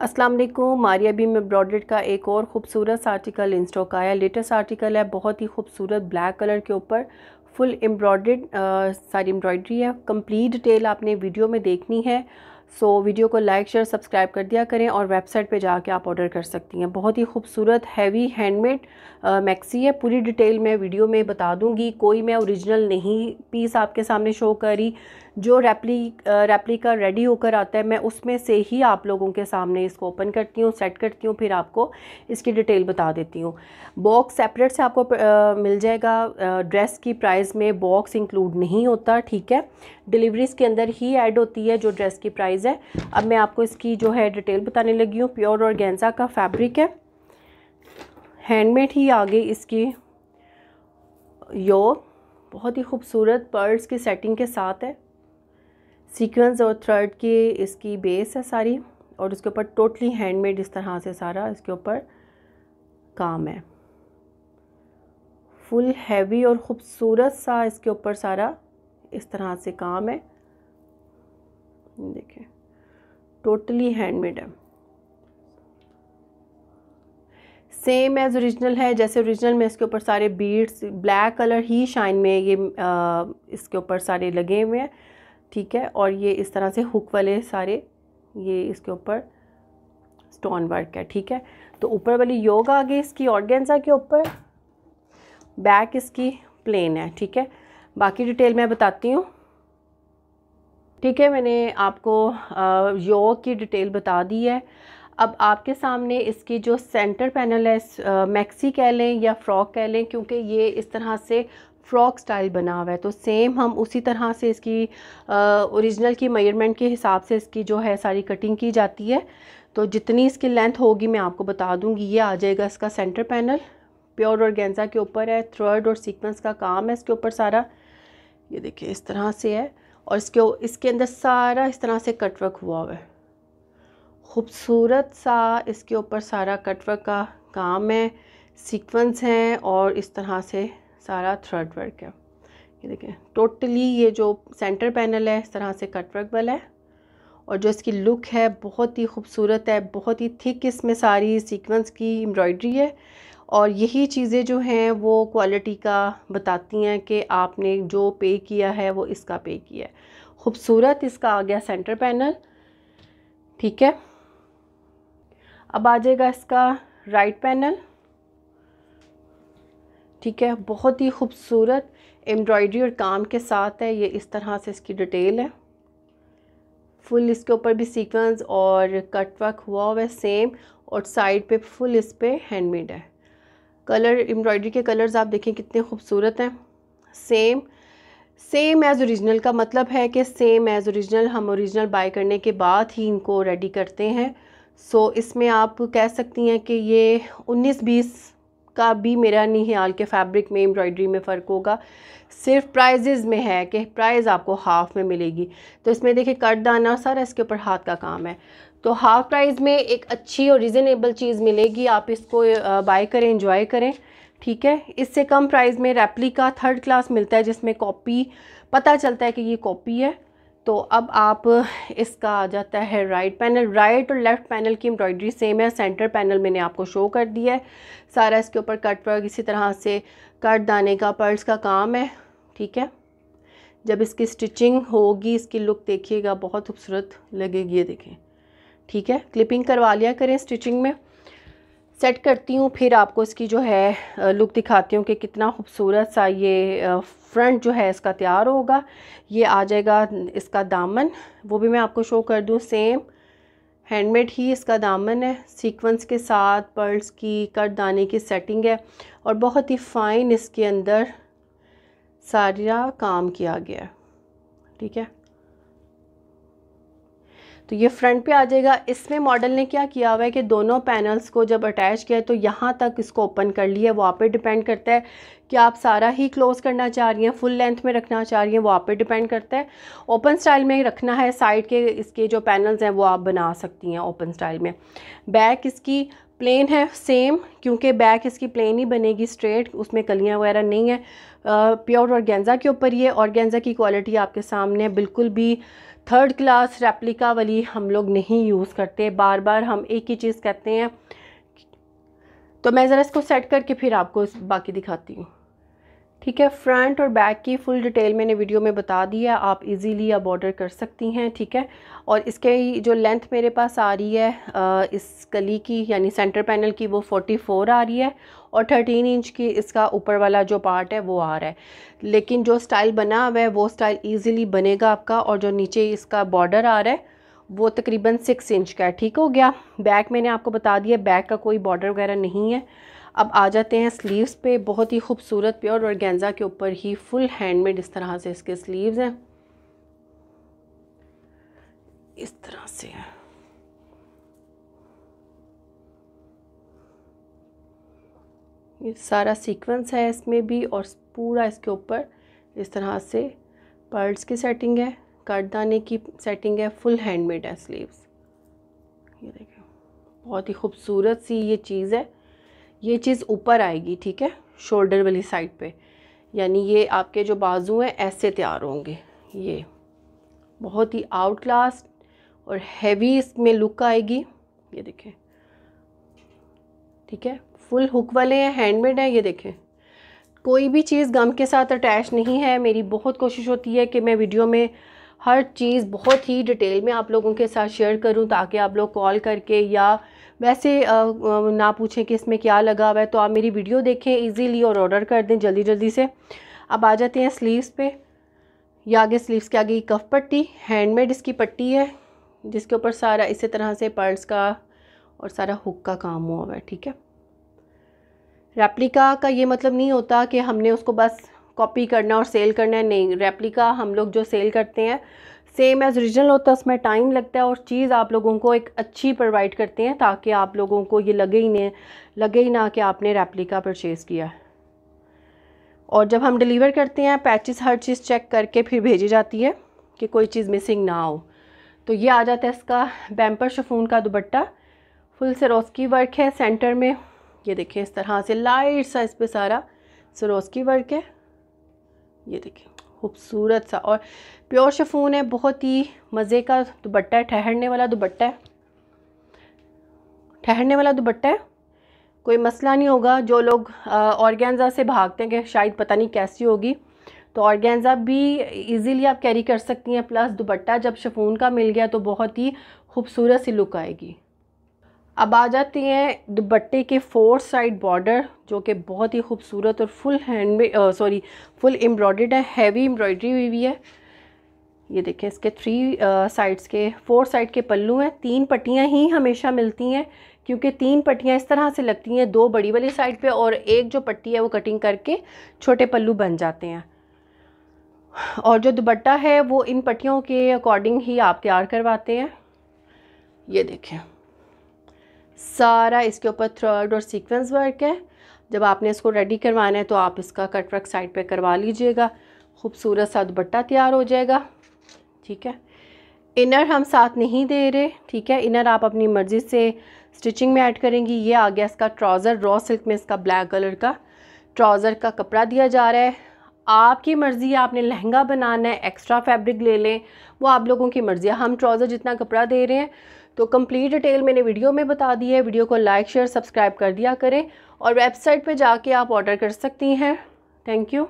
अस्सलाम वालेकुम। मारिया बीम एम्ब्रॉड्रेड का एक और ख़ूबसूरत आर्टिकल इन स्टॉक आया। लेटेस्ट आर्टिकल है, बहुत ही खूबसूरत ब्लैक कलर के ऊपर फुल एम्ब्रॉयड सारी एम्ब्रॉयडरी है। कंप्लीट डिटेल आपने वीडियो में देखनी है। सो so, वीडियो को लाइक शेयर सब्सक्राइब कर दिया करें और वेबसाइट पे जाके आप ऑर्डर कर सकती हैं। बहुत ही खूबसूरत हैवी हैंडमेड मैक्सी है। पूरी डिटेल मैं वीडियो में बता दूँगी। कोई मैं ओरिजिनल नहीं पीस आपके सामने शो करी जो रेप्ली रेप्लिका रेडी होकर आता है मैं उसमें से ही आप लोगों के सामने इसको ओपन करती हूँ सेट करती हूँ फिर आपको इसकी डिटेल बता देती हूँ। बॉक्स सेपरेट से आपको आ, मिल जाएगा। ड्रेस की प्राइस में बॉक्स इंक्लूड नहीं होता ठीक है? डिलीवरीज के अंदर ही ऐड होती है जो ड्रेस की प्राइस है। अब मैं आपको इसकी जो है डिटेल बताने लगी हूँ। प्योर और गेंजा का फैब्रिक है। हैंडमेड ही आगे इसकी योर बहुत ही खूबसूरत पर्ल्स की सेटिंग के साथ है। सीक्वेंस और थ्रेड की इसकी बेस है सारी और उसके ऊपर टोटली हैंडमेड इस तरह से सारा इसके ऊपर काम है। फुल हैवी और ख़ूबसूरत सा इसके ऊपर सारा इस तरह से काम है। देखें। टोटली हैंडमेड है। सेम एज ओरिजिनल है जैसे ओरिजिनल में इसके ऊपर सारे बीड्स ब्लैक कलर ही शाइन में ये आ, इसके ऊपर सारे लगे हुए हैं ठीक है? और ये इस तरह से हुक वाले सारे ये इसके ऊपर स्टोन वर्क है ठीक है? तो ऊपर वाली योग आ गई इसकी ऑर्गेन्जा के ऊपर बैक इसकी प्लेन है ठीक है? बाकी डिटेल मैं बताती हूँ। ठीक है, मैंने आपको योग की डिटेल बता दी है। अब आपके सामने इसकी जो सेंटर पैनल है मैक्सी कह लें या फ्रॉक कह लें, क्योंकि ये इस तरह से फ्रॉक स्टाइल बना हुआ है। तो सेम हम उसी तरह से इसकी ओरिजिनल की मेज़रमेंट के हिसाब से इसकी जो है सारी कटिंग की जाती है। तो जितनी इसकी लेंथ होगी मैं आपको बता दूँगी। ये आ जाएगा इसका सेंटर पैनल। प्योर और गेंजा के ऊपर है, थ्रेड और सीक्वेंस का काम है इसके ऊपर सारा। ये देखिए, इस तरह से है। और इसके इसके अंदर सारा इस तरह से कटवर्क हुआ हुआ है। खूबसूरत सा इसके ऊपर सारा कटवर्क का काम है सीक्वेंस है और इस तरह से सारा थ्रेड वर्क है। ये देखें टोटली ये जो सेंटर पैनल है, इस तरह से कटवर्क वाला है और जो इसकी लुक है, बहुत ही खूबसूरत है, बहुत ही थिक इसमें सारी सीक्वेंस की एम्ब्रॉयडरी है और यही चीज़ें जो हैं वो क्वालिटी का बताती हैं कि आपने जो पे किया है वो इसका पे किया है। खूबसूरत इसका आ गया सेंटर पैनल ठीक है? अब आ जाएगा इसका राइट पैनल ठीक है? बहुत ही खूबसूरत एम्ब्रॉयडरी और काम के साथ है, ये इस तरह से इसकी डिटेल है। फुल इसके ऊपर भी सीक्वेंस और कट वर्क हुआ हुआ है सेम और साइड पे फुल इस पर हैंडमेड है। कलर एम्ब्रॉयडरी के कलर्स आप देखें कितने खूबसूरत हैं। सेम सेम एज़ ओरिजिनल का मतलब है कि सेम एज़ ओरिजिनल हम ओरिजिनल बाय करने के बाद ही इनको रेडी करते हैं। सो so, इसमें आप कह सकती हैं कि ये 19-20 का भी मेरा नहीं ख्याल के फैब्रिक में एम्ब्रॉयडरी में फ़र्क होगा। सिर्फ़ प्राइजेज़ में है कि प्राइस आपको हाफ़ में मिलेगी। तो इसमें देखिए कट दाना सारा इसके ऊपर हाथ का काम है। तो हाफ़ प्राइस में एक अच्छी और रिजनेबल चीज़ मिलेगी। आप इसको बाय करें इंजॉय करें, ठीक है? इससे कम प्राइस में रेप्लिका थर्ड क्लास मिलता है, जिसमें कॉपी पता चलता है कि ये कॉपी है। तो अब आप इसका आ जाता है राइट पैनल राइट और लेफ़्ट पैनल की एम्ब्रॉयडरी सेम है सेंटर पैनल मैंने आपको शो कर दिया है। सारा इसके ऊपर कट वर्क इसी तरह से कट दाने का पर्स का काम है, ठीक है? जब इसकी स्टिचिंग होगी, इसकी लुक देखिएगा, बहुत खूबसूरत लगेगी, ये देखें। ठीक है? क्लिपिंग करवा लिया करें स्टिचिंग में। सेट करती हूँ, फिर आपको इसकी जो है लुक दिखाती हूँ कि कितना खूबसूरत सा ये फ्रंट जो है इसका तैयार होगा। ये आ जाएगा इसका दामन। वो भी मैं आपको शो कर दूँ सेम हैंडमेड ही इसका दामन है। सीक्वेंस के साथ पर्ल्स की, कट दाने की सेटिंग है और बहुत ही फ़ाइन इसके अंदर सारा काम किया गया है। ठीक है? तो ये फ्रंट पे आ जाएगा। इसमें मॉडल ने क्या किया हुआ है कि दोनों पैनल्स को जब अटैच किया है तो यहाँ तक इसको ओपन कर लिया वो आप पे डिपेंड करता है कि आप सारा ही क्लोज़ करना चाह रही हैं फुल लेंथ में रखना चाह रही हैं, वो आप पे डिपेंड करता है। ओपन स्टाइल में रखना है साइड के इसके जो पैनल्स हैं, वो आप बना सकती हैं ओपन स्टाइल में। बैक इसकी प्लेन है सेम क्योंकि बैक इसकी प्लेन ही बनेगी स्ट्रेट उसमें कलियाँ वगैरह नहीं है। प्योर और गेंजा के ऊपर ये और गेंजा की क्वालिटी आपके सामने बिल्कुल भी थर्ड क्लास रेप्लिका वाली हम लोग नहीं यूज़ करते बार बार हम एक ही चीज़ कहते हैं। तो मैं ज़रा इसको सेट करके फिर आपको बाकी दिखाती हूँ। ठीक है फ्रंट और बैक की फुल डिटेल मैंने वीडियो में बता दी है, आप इजीली अब ऑर्डर कर सकती हैं, ठीक है? और इसके जो लेंथ मेरे पास आ रही है इस कली की, यानी सेंटर पैनल की, वो 44 आ रही है और 13 इंच की इसका ऊपर वाला जो पार्ट है, वो आ रहा है। लेकिन जो स्टाइल बना हुआ है, वो स्टाइल ईज़िली बनेगा आपका और जो नीचे इसका बॉर्डर आ रहा है, वो तकरीबन सिक्स इंच का है, ठीक हो गया? बैक मैंने आपको बता दिया बैक का कोई बॉर्डर वगैरह नहीं है। अब आ जाते हैं स्लीव्स पे, बहुत ही खूबसूरत प्योर और गेंजा के ऊपर ही फुल हैंडमेड इस तरह से इसके स्लीव्स हैं। इस तरह से है। ये सारा सीक्वेंस है इसमें भी और पूरा इसके ऊपर इस तरह से पर्ल्स की सेटिंग है कटदाने की सेटिंग है फुल हैंडमेड है स्लीव्स ये देखिए, बहुत ही खूबसूरत सी ये चीज़ है। ये चीज़ ऊपर आएगी, ठीक है? शोल्डर वाली साइड पे। यानी ये आपके जो बाजू हैं, ऐसे तैयार होंगे। ये बहुत ही आउट क्लास और हैवी इसमें लुक आएगी। ये देखें। ठीक है? फुल हुक वाले हैं हैंडमेड हैं, ये देखें। कोई भी चीज़ गम के साथ अटैच नहीं है। मेरी बहुत कोशिश होती है कि मैं वीडियो में हर चीज़ बहुत ही डिटेल में आप लोगों के साथ शेयर करूँ, ताकि आप लोग कॉल करके या वैसे ना पूछें कि इसमें क्या लगा हुआ है तो आप मेरी वीडियो देखें इजीली और ऑर्डर कर दें जल्दी जल्दी से। अब आ जाते हैं स्लीव्स पे। ये आगे स्लीव्स के आगे कफ पट्टी हैंडमेड इसकी पट्टी है, जिसके ऊपर सारा इसी तरह से पर्ल्स का और सारा हुक का काम हुआ हुआ है, ठीक है? रेप्लिका का ये मतलब नहीं होता कि हमने उसको बस कॉपी करना और सेल करना है, नहीं। रेप्लिका हम लोग जो सेल करते हैं सेम एज़ ओरिजिनल होता है उसमें टाइम लगता है और चीज़ आप लोगों को एक अच्छी प्रोवाइड करते हैं ताकि आप लोगों को ये लगे ही नहीं, लगे ही ना कि आपने रेप्लिका परचेज़ किया है। और जब हम डिलीवर करते हैं पैचेस हर चीज़ चेक करके फिर भेजी जाती है कि कोई चीज़ मिसिंग ना हो। तो ये आ जाता है इसका बैम्पर शफून का दुबट्टा फुल सरोस्की वर्क है सेंटर में। ये देखिए इस तरह से लाइट सा इस पर सारा सरोस्की वर्क है। ये देखिए खूबसूरत सा और प्योर शफून है, बहुत ही मज़े का दुबट्टा है, ठहरने वाला दुबट्टा है। ठहरने वाला दुबट्टा है। कोई मसला नहीं होगा, जो लोग ऑर्गेन्ज़ा से भागते हैं, कि शायद पता नहीं कैसी होगी तो ऑर्गेन्ज़ा भी इजीली आप कैरी कर सकती हैं प्लस दुबट्टा जब शफून का मिल गया तो बहुत ही खूबसूरत सी लुक आएगी। अब आ जाती हैं दुपट्टे के फोर साइड बॉर्डर जो कि बहुत ही खूबसूरत और फुल हैंड में सॉरी फुल एम्ब्रॉयड है हैवी एम्ब्रॉयडरी हुई हुई है। ये देखें, इसके थ्री साइड्स के फोर साइड के पल्लू हैं। तीन पट्टियाँ ही हमेशा मिलती हैं, क्योंकि तीन पट्टियाँ इस तरह से लगती हैं, दो बड़ी वाली साइड पे और एक जो पट्टी है वो कटिंग करके छोटे पल्लू बन जाते हैं। और जो दुपट्टा है, वो इन पट्टियों के अकॉर्डिंग ही आप तैयार करवाते हैं। ये देखें। सारा इसके ऊपर थ्रेड और सीक्वेंस वर्क है। जब आपने इसको रेडी करवाना है तो आप इसका कट वर्क साइड पे करवा लीजिएगा। खूबसूरत सा दुपट्टा तैयार हो जाएगा। ठीक है? इनर हम साथ नहीं दे रहे। ठीक है? इनर आप अपनी मर्ज़ी से स्टिचिंग में ऐड करेंगी। ये आ गया इसका ट्राउज़र रॉ सिल्क में इसका ब्लैक कलर का ट्राउज़र का कपड़ा दिया जा रहा है। आपकी मर्ज़ी आपने लहंगा बनाना है एक्स्ट्रा फैब्रिक ले लें। वो आप लोगों की मर्ज़ी है। हम ट्राउज़र जितना कपड़ा दे रहे हैं तो कंप्लीट डिटेल मैंने वीडियो में बता दी है। वीडियो को लाइक शेयर सब्सक्राइब कर दिया करें और वेबसाइट पे जाके आप ऑर्डर कर सकती हैं। Thank you